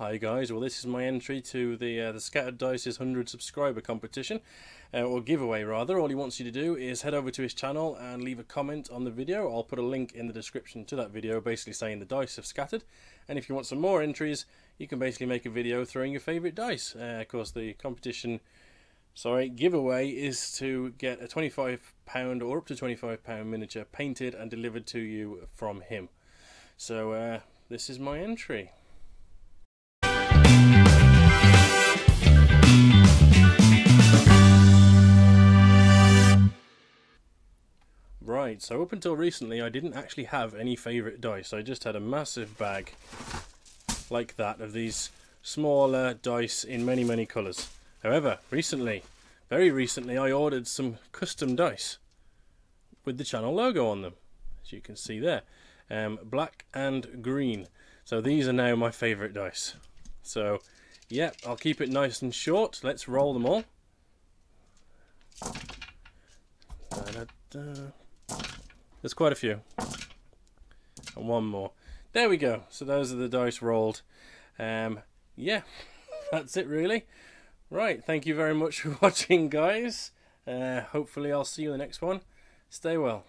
Hi guys, well this is my entry to the uh, the Scattered Dice's 100 subscriber competition, uh, or giveaway rather. All he wants you to do is head over to his channel and leave a comment on the video. I'll put a link in the description to that video basically saying the dice have scattered. And if you want some more entries, you can basically make a video throwing your favourite dice. Uh, of course the competition, sorry, giveaway is to get a £25 or up to £25 miniature painted and delivered to you from him. So uh, this is my entry. Right, so up until recently I didn't actually have any favourite dice. I just had a massive bag like that of these smaller dice in many, many colours. However, recently, very recently, I ordered some custom dice with the channel logo on them, as you can see there. Um, black and green. So these are now my favourite dice. So, yeah, I'll keep it nice and short. Let's roll them all. Da -da -da. There's quite a few. And one more. There we go. So those are the dice rolled. Um, yeah, that's it really. Right, thank you very much for watching, guys. Uh, hopefully I'll see you in the next one. Stay well.